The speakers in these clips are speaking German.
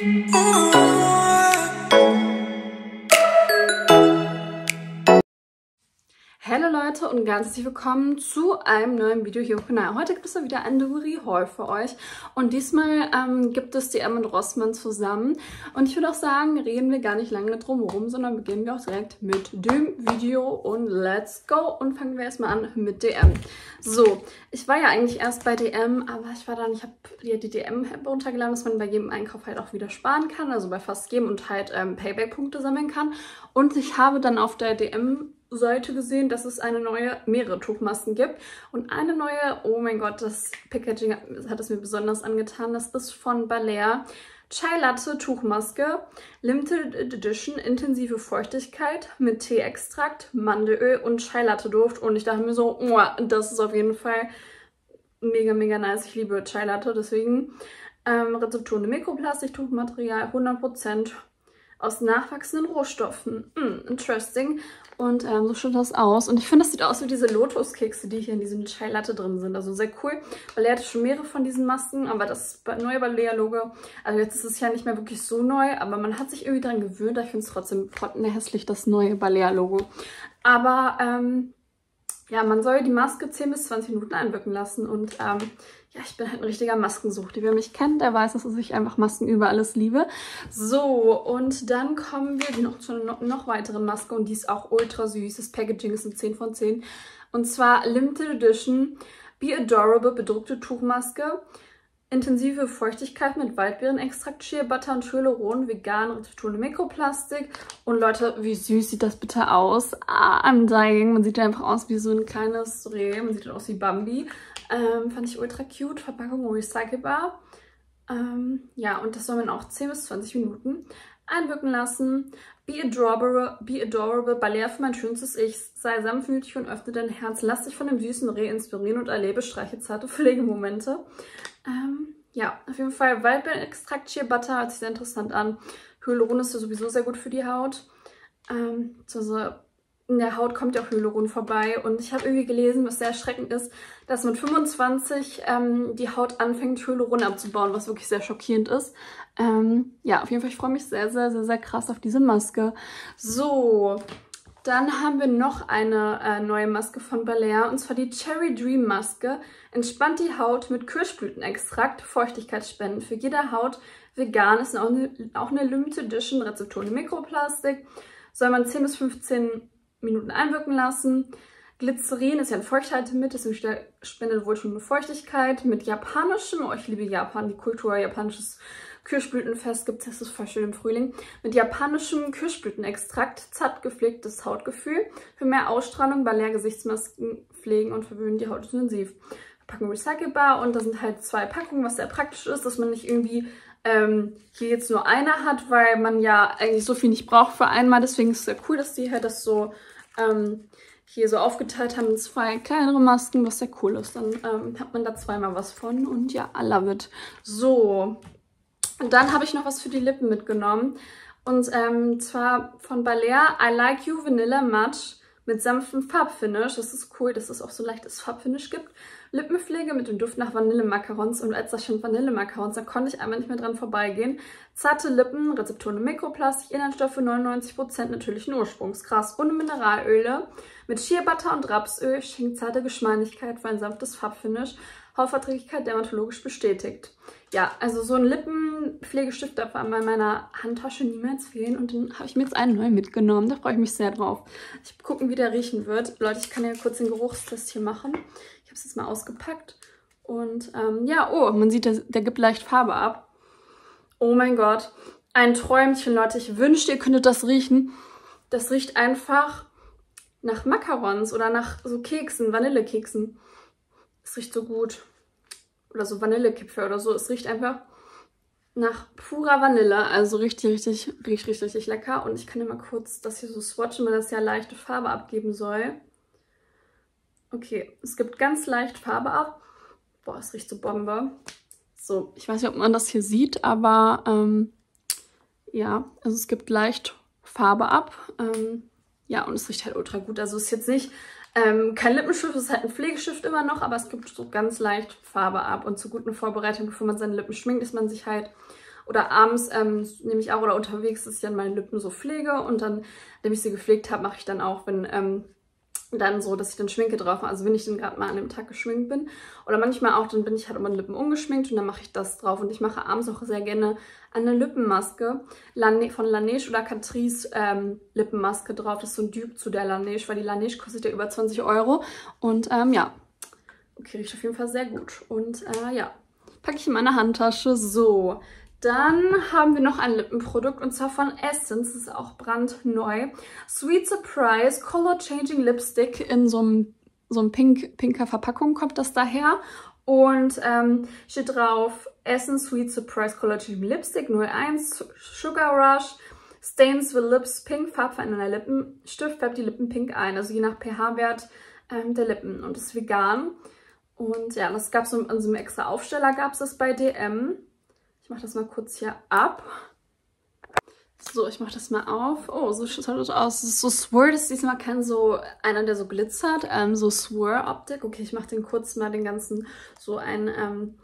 Oh. Und ganz herzlich willkommen zu einem neuen Video hier auf Kanal. Heute gibt es mal wieder ein Delivery Haul für euch. Und diesmal ähm, gibt es DM und Rossmann zusammen. Und ich würde auch sagen, reden wir gar nicht lange drum herum, sondern beginnen wir auch direkt mit dem Video. Und let's go! Und fangen wir erstmal an mit DM. So, ich war ja eigentlich erst bei DM, aber ich war dann, ich habe die DM-App runtergeladen, dass man bei jedem Einkauf halt auch wieder sparen kann, also bei fast jedem und halt ähm, Payback-Punkte sammeln kann. Und ich habe dann auf der DM Seite gesehen, dass es eine neue, mehrere Tuchmasken gibt. Und eine neue, oh mein Gott, das Packaging hat, es mir besonders angetan. Das ist von Balea. Chai Latte Tuchmaske, Limited Edition, intensive Feuchtigkeit mit Teeextrakt, Mandelöl und Chai Latte Duft. Und ich dachte mir so, oh, das ist auf jeden Fall mega, mega nice. Ich liebe Chai Latte, deswegen ähm, Rezepturen Mikroplastik, Tuchmaterial, 100% aus nachwachsenden Rohstoffen. Mm, interesting. Und ähm, so schaut das aus. Und ich finde, das sieht aus wie diese Lotuskekse, die hier in diesem Chai Latte drin sind. Also sehr cool, weil er hatte schon mehrere von diesen Masken, aber das neue Balea-Logo, also jetzt ist es ja nicht mehr wirklich so neu, aber man hat sich irgendwie daran gewöhnt. Ich finde es trotzdem hässlich, das neue Balea-Logo. Aber ähm, ja, man soll die Maske 10 bis 20 Minuten einwirken lassen und ähm, ja, ich bin halt ein richtiger Maskensucht. Wer mich kennt, der weiß, dass ich einfach Masken über alles liebe. So, und dann kommen wir noch zu einer noch weiteren Maske und die ist auch ultra süß. Das Packaging ist ein 10 von 10. Und zwar Limited Edition Be Adorable bedruckte Tuchmaske. Intensive Feuchtigkeit mit Waldbeerenextrakt, Shea Butter und Hyaluron, vegan, Rezeptur Mikroplastik. Und Leute, wie süß sieht das bitte aus? Ah, I'm dying. Man sieht ja einfach aus wie so ein kleines Reh. Man sieht halt aus wie Bambi. Ähm, fand ich ultra cute. Verpackung recycelbar. Ähm, ja, und das soll man auch 10 bis 20 Minuten einwirken lassen. Be adorable, be adorable, Balea für mein schönstes Ich. Sei sanftmütig und öffne dein Herz. Lass dich von dem süßen Reh inspirieren und erlebe streiche zarte Pflegemomente. Ähm, ja, auf jeden Fall Waldbeerenextrakt, Shea Butter hört sich sehr interessant an. Hyaluron ist ja sowieso sehr gut für die Haut. Ähm, also in der Haut kommt ja auch Hyaluron vorbei und ich habe irgendwie gelesen, was sehr erschreckend ist, dass mit 25 ähm, die Haut anfängt Hyaluron abzubauen, was wirklich sehr schockierend ist. Ähm, ja, auf jeden Fall, ich freue mich sehr, sehr, sehr, sehr krass auf diese Maske. So, dann haben wir noch eine äh, neue Maske von Balea und zwar die Cherry Dream Maske. Entspannt die Haut mit Kirschblütenextrakt, Feuchtigkeitsspenden für jede Haut. Vegan ist auch eine, auch eine Limited Edition, Rezeptur Mikroplastik. Soll man 10 bis 15 Minuten einwirken lassen. Glycerin ist ja ein Feuchthaltemittel, deswegen spendet wohl schon eine Feuchtigkeit. Mit japanischem, oh ich liebe Japan, die Kultur, japanisches Kirschblütenfest gibt es, das ist voll schön im Frühling. Mit japanischem Kirschblütenextrakt, zart gepflegtes Hautgefühl. Für mehr Ausstrahlung bei Leergesichtsmasken pflegen und verwöhnen die Haut intensiv. Packung recycelbar und da sind halt zwei Packungen, was sehr praktisch ist, dass man nicht irgendwie ähm, hier jetzt nur eine hat, weil man ja eigentlich so viel nicht braucht für einmal. Deswegen ist es sehr cool, dass die halt das so ähm, hier so aufgeteilt haben in zwei kleinere Masken, was sehr cool ist. Dann ähm, hat man da zweimal was von und ja, I love it. So, und dann habe ich noch was für die Lippen mitgenommen. Und ähm, zwar von Balea I Like You Vanilla Match mit sanftem Farbfinish. Das ist cool, dass es auch so leichtes Farbfinish gibt. Lippenpflege mit dem Duft nach Vanillemacarons. Und als das schon Vanillemacarons, da konnte ich einmal nicht mehr dran vorbeigehen. Zarte Lippen, Rezepturen Mikroplastik, Inhaltsstoffe 99% natürlichen Ursprungs, Gras ohne Mineralöle. Mit Shea Butter und Rapsöl schenkt zarte Geschmeidigkeit für ein sanftes Farbfinish. Hautverträglichkeit dermatologisch bestätigt. Ja, also so ein Lippenpflegestift darf an meiner Handtasche niemals fehlen. Und dann habe ich mir jetzt einen neu mitgenommen. Da freue ich mich sehr drauf. Ich gucken, wie der riechen wird. Leute, ich kann ja kurz den Geruchstest hier machen. Es jetzt mal ausgepackt. Und ähm, ja, oh, man sieht, der, der gibt leicht Farbe ab. Oh mein Gott. Ein Träumchen, Leute. Ich wünschte, ihr könntet das riechen. Das riecht einfach nach Macarons oder nach so Keksen, Vanillekeksen. Es riecht so gut. Oder so Vanillekipferl oder so. Es riecht einfach nach purer Vanille. Also richtig, richtig, richtig, richtig, richtig lecker. Und ich kann dir mal kurz das hier so swatchen, weil das ja leichte Farbe abgeben soll. Okay, es gibt ganz leicht Farbe ab. Boah, es riecht so Bombe. So, ich weiß nicht, ob man das hier sieht, aber ähm, ja, also es gibt leicht Farbe ab. Ähm, ja, und es riecht halt ultra gut. Also es ist jetzt nicht ähm, kein Lippenstift, es ist halt ein Pflegestift immer noch, aber es gibt so ganz leicht Farbe ab. Und zur guten Vorbereitung, bevor man seine Lippen schminkt, ist man sich halt Oder abends ähm, nehme ich auch oder unterwegs, dass ich dann meine Lippen so pflege und dann, wenn ich sie gepflegt habe, mache ich dann auch, wenn ähm, dann so, dass ich dann Schminke drauf mache. Also wenn ich dann gerade mal an dem Tag geschminkt bin. Oder manchmal auch, dann bin ich halt um meine Lippen ungeschminkt und dann mache ich das drauf. Und ich mache abends auch sehr gerne eine Lippenmaske von Laneige oder Catrice ähm, Lippenmaske drauf. Das ist so ein Dupe zu der Laneige, weil die Laneige kostet ja über 20 Euro. Und ähm, ja, okay, riecht auf jeden Fall sehr gut. Und äh, ja, packe ich in meine Handtasche. So, dann haben wir noch ein Lippenprodukt und zwar von Essence. Das ist auch brandneu. Sweet Surprise Color Changing Lipstick in so einem, so einem pink, pinker Verpackung kommt das daher. Und ähm, steht drauf Essence Sweet Surprise Color Changing Lipstick 01 Sugar Rush. Stains the Lips Pink, farbverändernder Lippenstift, färbt die Lippen pink ein. Also je nach pH-Wert ähm, der Lippen. Und ist vegan. Und ja, das gab es so, an so einem extra Aufsteller gab es das bei DM. Ich mache das mal kurz hier ab. So, ich mache das mal auf. Oh, so schaut das aus. So Swirl, das ist diesmal kein so, einer, der so glitzert. Ähm, so Swirl-Optik. Okay, ich mache den kurz mal den ganzen, so einen ähm,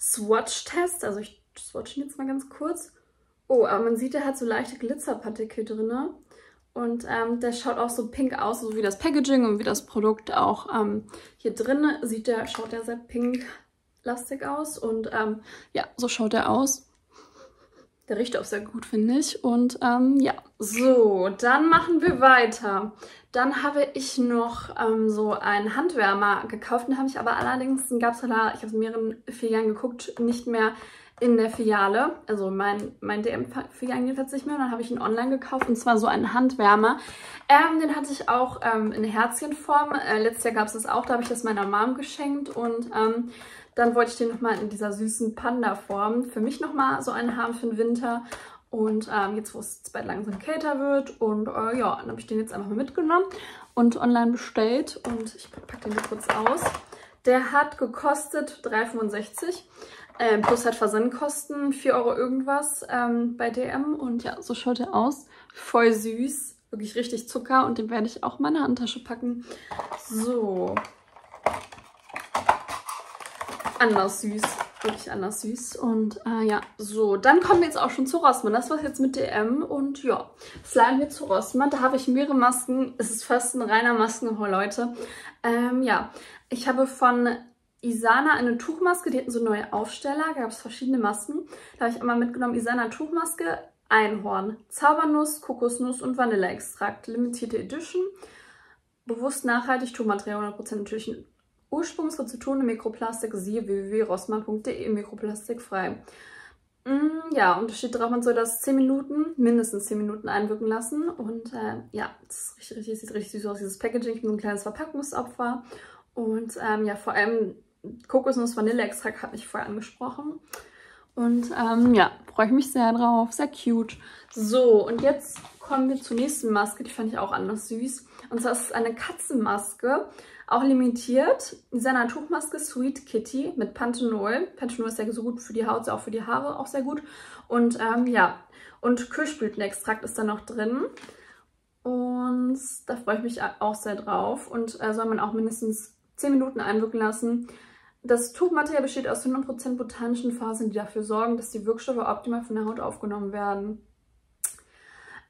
Swatch-Test. Also ich swatche ihn jetzt mal ganz kurz. Oh, aber man sieht, der hat so leichte Glitzerpartikel drin. Und ähm, der schaut auch so pink aus, so wie das Packaging und wie das Produkt auch ähm, hier drin sieht der, schaut der sehr pink lastig aus und ähm, ja, so schaut er aus. Der riecht auch sehr gut, finde ich. Und ähm, ja, so, dann machen wir weiter. Dann habe ich noch ähm, so einen Handwärmer gekauft. Den habe ich aber allerdings, den gab es da, ich habe es in mehreren Filialen geguckt, nicht mehr in der Filiale. Also mein, mein DM-Filialen jedenfalls nicht mehr. Dann habe ich ihn online gekauft und zwar so einen Handwärmer. Ähm, den hatte ich auch ähm, in Herzchenform. Äh, letztes Jahr gab es das auch, da habe ich das meiner Mom geschenkt und ähm, dann wollte ich den nochmal in dieser süßen Panda-Form für mich nochmal so einen haben für den Winter. Und ähm, jetzt, wo es bald langsam kälter wird und äh, ja, dann habe ich den jetzt einfach mal mitgenommen und online bestellt und ich packe den hier kurz aus. Der hat gekostet 3,65 ähm, plus hat Versandkosten, 4 Euro irgendwas ähm, bei DM und ja, so schaut er aus. Voll süß, wirklich richtig Zucker und den werde ich auch in meine Handtasche packen. So, anders süß. Wirklich anders süß. Und äh, ja, so. Dann kommen wir jetzt auch schon zu Rossmann. Das war's jetzt mit DM. Und ja, sliden wir zu Rossmann. Da habe ich mehrere Masken. Es ist fast ein reiner Maskenhaul, Leute. Ähm, ja, ich habe von Isana eine Tuchmaske. Die hatten so neue Aufsteller. Gab es verschiedene Masken. Da habe ich einmal mitgenommen Isana Tuchmaske, Einhorn, Zaubernuss, Kokosnuss und Vanilleextrakt. Limitierte Edition. Bewusst nachhaltig, Tuchmaterial 100% natürlichen Ursprungsrezepturen Mikroplastik, siehe www.rossmann.de, mikroplastikfrei. Mm, ja, und da steht drauf, man soll das 10 Minuten, mindestens 10 Minuten einwirken lassen. Und äh, ja, das richtig, richtig, sieht richtig süß aus, dieses Packaging. Ich bin so ein kleines Verpackungsopfer. Und ähm, ja, vor allem Kokosnuss-Vanille-Extrakt hat mich vorher angesprochen. Und ähm, ja, freue ich mich sehr drauf. Sehr cute. So, und jetzt kommen wir zur nächsten Maske. Die fand ich auch anders süß. Und zwar ist es eine Katzenmaske. Auch limitiert. Seiner Tuchmaske Sweet Kitty mit Panthenol. Panthenol ist ja so gut für die Haut, auch für die Haare auch sehr gut. Und ähm, ja, und Kirschblütenextrakt ist da noch drin. Und da freue ich mich auch sehr drauf. Und äh, soll man auch mindestens 10 Minuten einwirken lassen. Das Tuchmaterial besteht aus 100% botanischen Fasern, die dafür sorgen, dass die Wirkstoffe optimal von der Haut aufgenommen werden.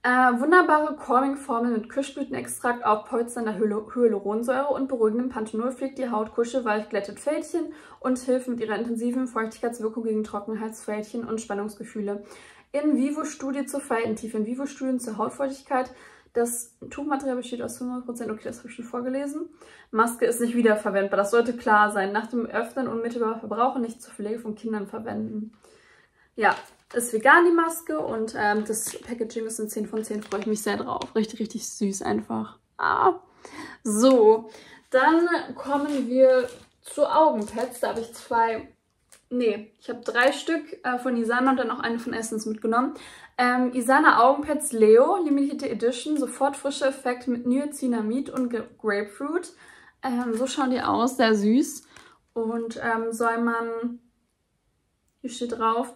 Äh, wunderbare Calming-Formel mit Kirschblütenextrakt, aufpolsternder Hyaluronsäure und beruhigendem Panthenol pflegt die Haut kuschelweich, glättet Fältchen und hilft mit ihrer intensiven Feuchtigkeitswirkung gegen Trockenheitsfältchen und Spannungsgefühle. In-vivo-Studie zur Faltentiefe, In-vivo-Studien zur Hautfeuchtigkeit. Das Tuchmaterial besteht aus 100%, okay, das habe ich schon vorgelesen. Maske ist nicht wiederverwendbar, das sollte klar sein. Nach dem Öffnen unmittelbar Verbrauchen nicht zur Pflege von Kindern verwenden. Ja, ist vegan die Maske und ähm, das Packaging ist ein 10 von 10, freue ich mich sehr drauf. Richtig, richtig süß einfach. Ah. So, dann kommen wir zu Augenpads. Da habe ich zwei, nee, ich habe drei Stück äh, von Isana und dann noch eine von Essence mitgenommen. Ähm, Isana Augenpads Leo, Limited Edition, sofort frischer Effekt mit Niacinamid und Grapefruit. Ähm, so schauen die aus, sehr süß. Und ähm, soll man, hier steht drauf,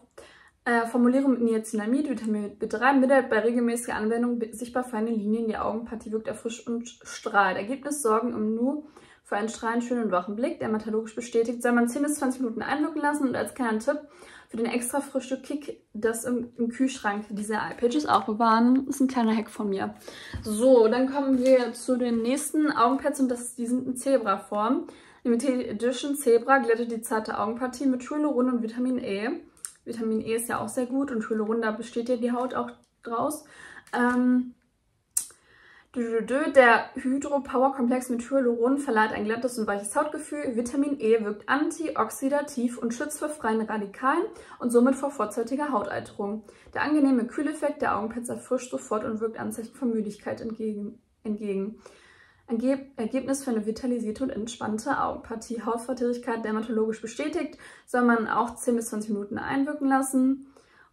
äh, Formulierung mit Niacinamid, Vitamin B3, mittelt bei regelmäßiger Anwendung sichtbar feine Linien. Die Augenpartie wirkt erfrischt und strahlt. Ergebnis sorgen im Nu Für einen strahlend schönen und wachen Blick, dermatologisch bestätigt, soll man 10 bis 20 Minuten einwirken lassen und als kleiner Tipp für den extra frischen Kick das im, im Kühlschrank diese Eye-Pages auch bewahren. Ist ein kleiner Hack von mir. So, dann kommen wir zu den nächsten Augenpads und das, die sind in Zebra-Form. Limited Edition Zebra glättet die zarte Augenpartie mit Hyaluron und Vitamin E. Vitamin E ist ja auch sehr gut und Hyaluron, da besteht ja die Haut auch draus. Ähm, der Hydro Power Komplex mit Hyaluron verleiht ein glattes und weiches Hautgefühl. Vitamin E wirkt antioxidativ und schützt vor freien Radikalen und somit vor vorzeitiger Hautalterung. Der angenehme Kühleffekt der Augenpads erfrischt sofort und wirkt Anzeichen von Müdigkeit entgegen. entgegen. Ergebnis für eine vitalisierte und entspannte Augenpartie. Hautverträglichkeit dermatologisch bestätigt, soll man auch 10 bis 20 Minuten einwirken lassen.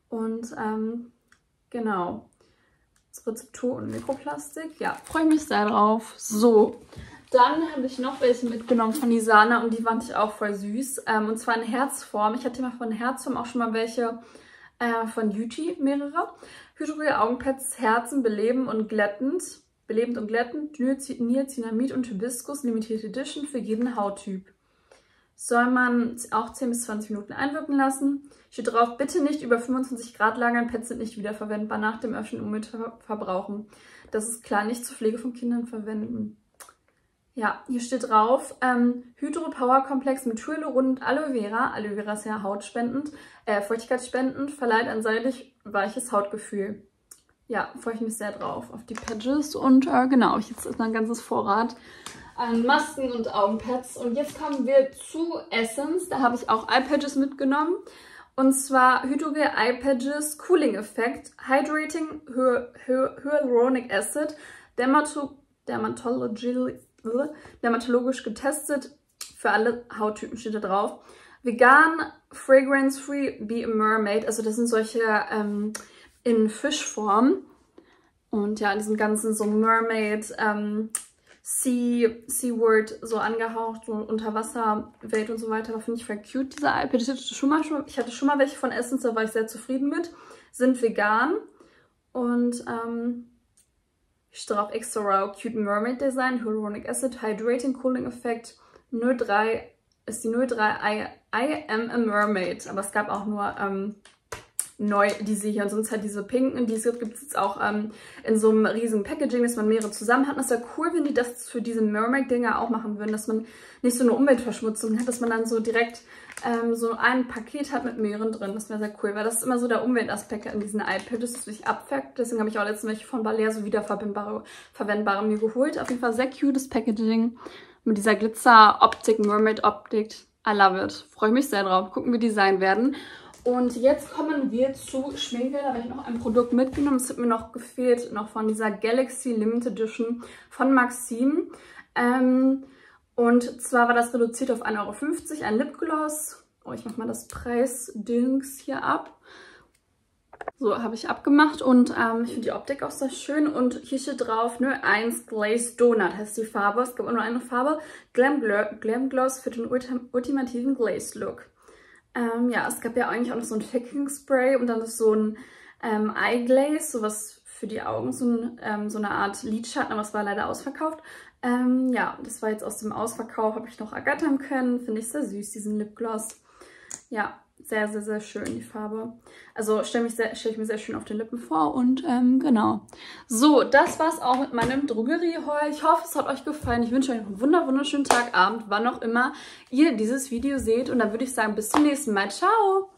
Und ähm, genau, Rezeptur und Mikroplastik. Ja, freue mich sehr drauf. So, dann habe ich noch welche mitgenommen von Isana und die fand ich auch voll süß. Ähm, und zwar in Herzform. Ich hatte mal von Herzform auch schon mal welche äh, von Yuji, mehrere. Hydrogen Augenpads, Herzen beleben und glättend. Belebend und glättend, Niacinamid und Hibiskus, Limited Edition für jeden Hauttyp soll man auch 10 bis 20 Minuten einwirken lassen. Steht drauf, bitte nicht über 25 Grad lagern, Pads sind nicht wiederverwendbar nach dem Öffnen und mit Verbrauchen. Das ist klar, nicht zur Pflege von Kindern verwenden. Ja, hier steht drauf, ähm, Hydro Power Komplex mit Hyaluron und Aloe Vera, Aloe Vera ist ja hautspendend, äh, feuchtigkeitsspendend, verleiht ein seidig weiches Hautgefühl. Ja, freue ich mich sehr drauf auf die Pages und äh, genau, jetzt ist ein ganzes Vorrat an Masken und Augenpads. Und jetzt kommen wir zu Essence. Da habe ich auch Eye-Pages mitgenommen. Und zwar Hydrogel Eye Pages Cooling Effekt, Hydrating Hyaluronic Acid, Dermato Dermatology, dermatologisch getestet, für alle Hauttypen steht da drauf. Vegan, Fragrance-Free, Be a Mermaid, also das sind solche ähm, in Fischform. Und ja, diesen ganzen so Mermaid ähm, Sea, Seaword so angehaucht, so Unterwasserwelt und so weiter. Finde ich voll cute, diese iPad. Ich hatte, schon mal, ich hatte schon mal welche von Essence, da war ich sehr zufrieden mit. Sind vegan und ähm, ich stehe drauf Extra Raw Cute Mermaid Design, Hyaluronic Acid, Hydrating Cooling Effect, 03 ist die 03 I, I am a Mermaid. Aber es gab auch nur ähm, neu, diese hier. Und sonst halt diese pinken, die es gibt, es jetzt auch ähm, in so einem riesigen Packaging, dass man mehrere zusammen hat. Und das wäre cool, wenn die das für diese Mermaid-Dinger auch machen würden, dass man nicht so eine Umweltverschmutzung hat, dass man dann so direkt ähm, so ein Paket hat mit mehreren drin. Das wäre sehr cool, weil das ist immer so der Umweltaspekt an diesen iPads, dass es sich abfärbt. Deswegen habe ich auch letztens welche von Balea so wiederverwendbare verwendbare mir geholt. Auf jeden Fall sehr cutes Packaging mit dieser Glitzer-Optik, Mermaid-Optik. I love it. Freue mich sehr drauf. Gucken, wie die sein werden. Und jetzt kommen wir zu Schminke. Da habe ich noch ein Produkt mitgenommen. Es hat mir noch gefehlt, noch von dieser Galaxy Limited Edition von Maxim. Ähm, und zwar war das reduziert auf 1,50 Euro, ein Lipgloss. Oh, ich mache mal das Preisdings hier ab. So, habe ich abgemacht und ähm, ich finde die Optik auch sehr schön. Und hier steht drauf, ne, 1 Glaze Donut heißt die Farbe. Es gibt nur eine Farbe. Glam, Glam Gloss für den ultimativen Glaze Look. Ähm, ja, es gab ja eigentlich auch noch so ein Fixing Spray und dann ist so ein ähm, Eyeglaze, sowas für die Augen, so, ein, ähm, so eine Art Lidschatten, aber es war leider ausverkauft. Ähm, ja, das war jetzt aus dem Ausverkauf, habe ich noch ergattern können. Finde ich sehr süß, diesen Lipgloss. Ja, sehr, sehr, sehr schön, die Farbe. Also stelle stell ich mir sehr schön auf den Lippen vor und ähm, genau. So, das war's auch mit meinem Drogeriehaul. Ich hoffe, es hat euch gefallen. Ich wünsche euch einen wunder wunderschönen Tag, Abend, wann auch immer ihr dieses Video seht. Und dann würde ich sagen, bis zum nächsten Mal. Ciao!